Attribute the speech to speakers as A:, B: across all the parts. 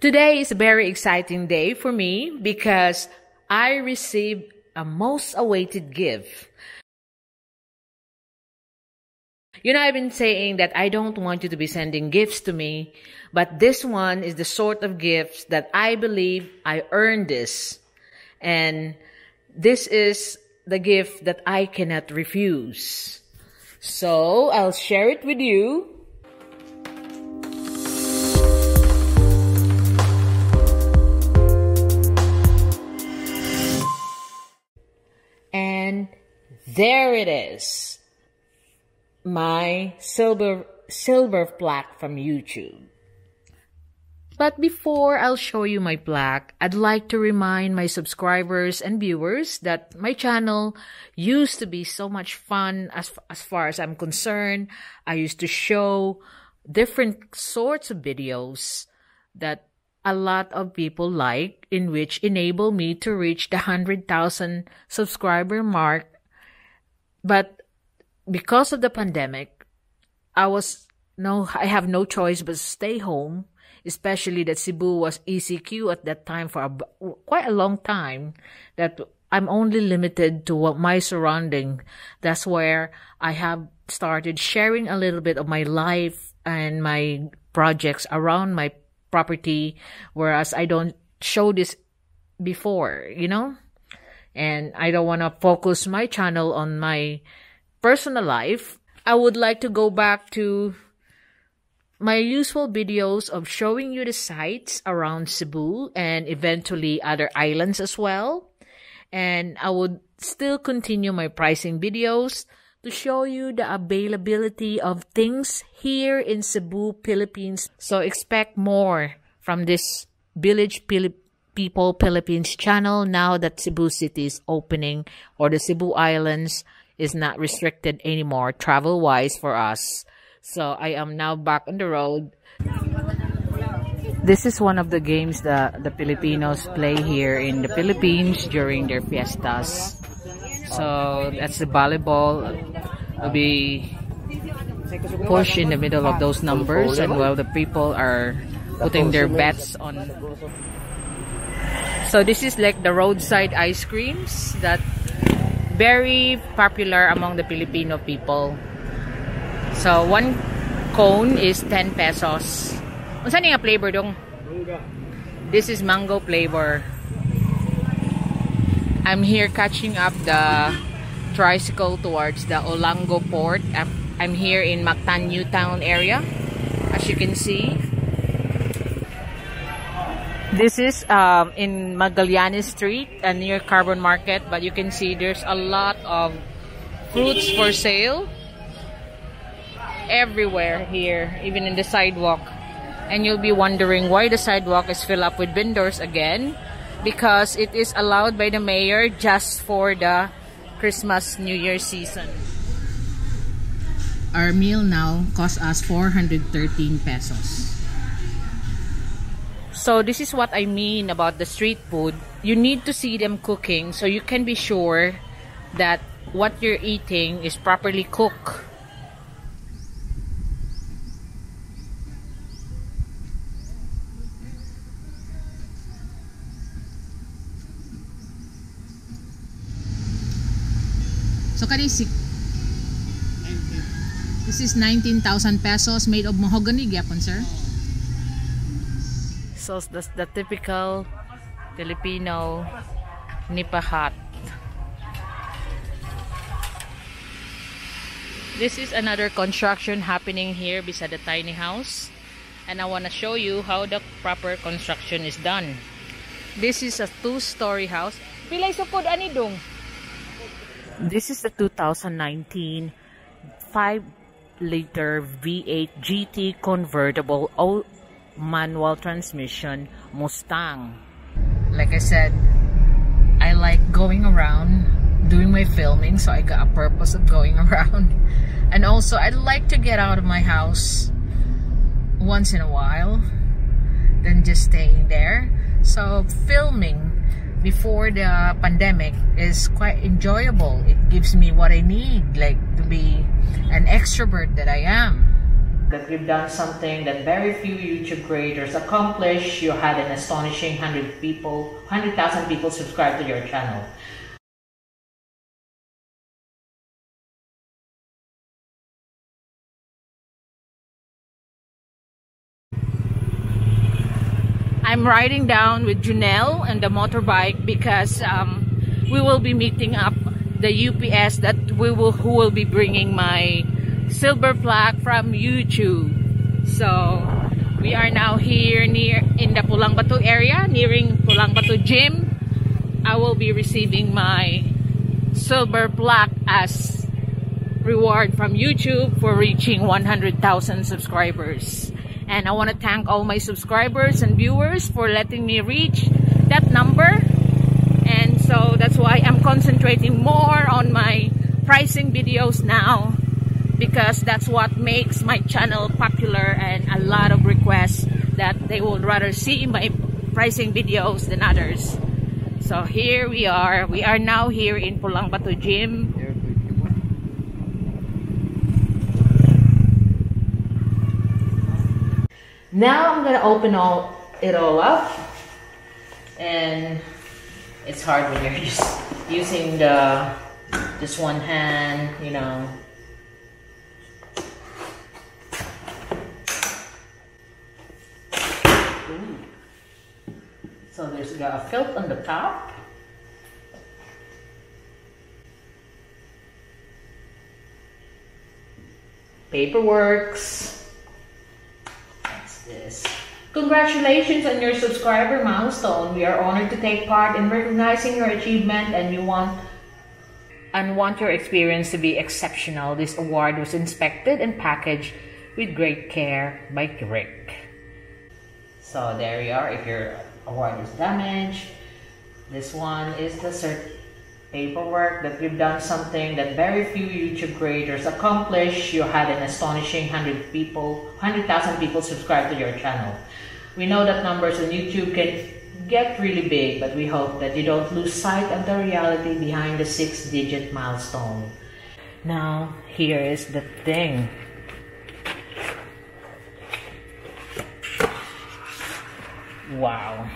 A: Today is a very exciting day for me because I received a most awaited gift. You know, I've been saying that I don't want you to be sending gifts to me, but this one is the sort of gifts that I believe I earned this. And this is the gift that I cannot refuse. So I'll share it with you. There it is. My silver silver plaque from YouTube. But before I'll show you my plaque, I'd like to remind my subscribers and viewers that my channel used to be so much fun as, as far as I'm concerned. I used to show different sorts of videos that a lot of people like in which enable me to reach the 100,000 subscriber mark. But because of the pandemic, I was no, I have no choice but stay home especially that Cebu was ECQ at that time for a, quite a long time, that I'm only limited to what my surrounding. That's where I have started sharing a little bit of my life and my projects around my property, whereas I don't show this before, you know? And I don't want to focus my channel on my personal life. I would like to go back to my useful videos of showing you the sights around Cebu and eventually other islands as well. And I would still continue my pricing videos to show you the availability of things here in Cebu, Philippines. So expect more from this Village People Philippines channel now that Cebu City is opening or the Cebu Islands is not restricted anymore travel-wise for us. So I am now back on the road. This is one of the games that the Filipinos play here in the Philippines during their fiestas. So that's the volleyball. Will be pushed in the middle of those numbers and while the people are putting their bets on so this is like the roadside ice creams that very popular among the Filipino people So, one cone is 10 pesos. Unsa ni nga flavor dong? This is mango flavor. I'm here catching up the tricycle towards the Olango port. I'm here in Mactan New Town area. As you can see. This is um, in Magallanes Street uh, near Carbon Market. But you can see there's a lot of fruits for sale everywhere here, even in the sidewalk. And you'll be wondering why the sidewalk is filled up with vendors again. Because it is allowed by the mayor just for the Christmas New Year season. Our meal now costs us 413 pesos. So this is what I mean about the street food. You need to see them cooking so you can be sure that what you're eating is properly cooked So kani si This is 19,000 pesos made of mahogany gyapon sir. So that's the typical Filipino nipa nipahat. This is another construction happening here beside the tiny house. And I want to show you how the proper construction is done. This is a two-story house. Ani? This is the 2019 5-liter V8 GT convertible manual transmission Mustang. Like I said, I like going around doing my filming so I got a purpose of going around. And also I'd like to get out of my house once in a while than just staying there. So filming before the pandemic is quite enjoyable. It gives me what I need, like to be an extrovert that I am. That you've done something that very few YouTube creators accomplish. You had an astonishing 100 people, 100,000 people subscribe to your channel. I'm riding down with Junelle and the motorbike because um, we will be meeting up the UPS that we will who will be bringing my silver plaque from YouTube. So we are now here near in the Pulang Batu area, nearing Pulang Batu Gym. I will be receiving my silver plaque as reward from YouTube for reaching 100,000 subscribers. And I want to thank all my subscribers and viewers for letting me reach that number. And so that's why I'm concentrating more on my pricing videos now because that's what makes my channel popular and a lot of requests that they would rather see my pricing videos than others. So here we are. We are now here in Pulang Batu Gym. Now I'm gonna open all it all up and it's hard when you're using the just one hand, you know, So there's got a felt on the top. Paperworks. What's this? Congratulations on your subscriber milestone. We are honored to take part in recognizing your achievement and you want and want your experience to be exceptional. This award was inspected and packaged with great care by Rick. So there you are. If your award is damaged. This one is the cert paperwork that you've done something that very few YouTube creators accomplish. You had an astonishing 100 people, 100,000 people subscribe to your channel. We know that numbers on YouTube can get really big, but we hope that you don't lose sight of the reality behind the six-digit milestone. Now, here is the thing. Wow.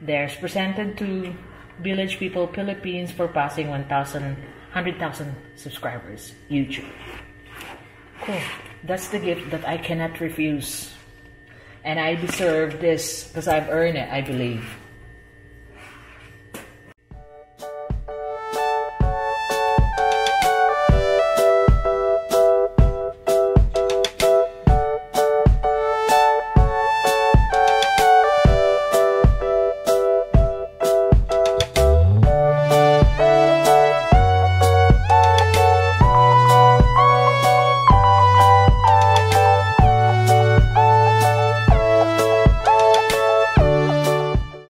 A: There's presented to Village People Philippines for passing 1,000, 100,000 subscribers. YouTube. Cool. That's the gift that I cannot refuse. And I deserve this because I've earned it, I believe.